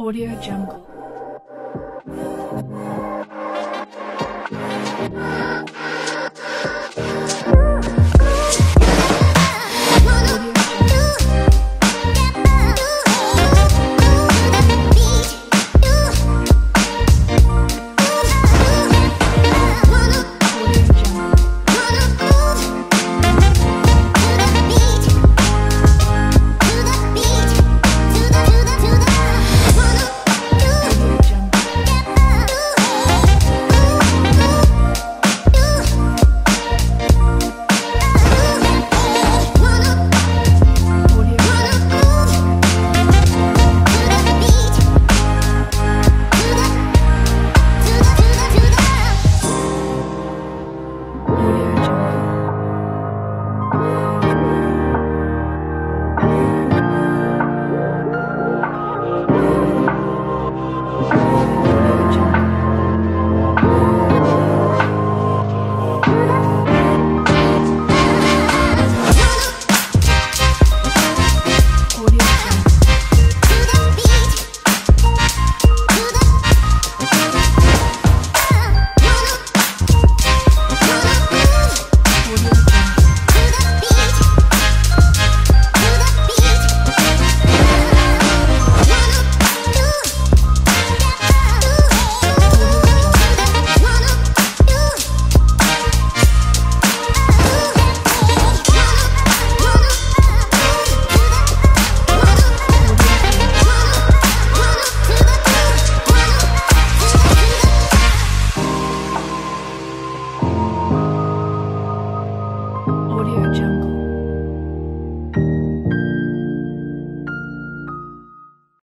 Audio Jungle.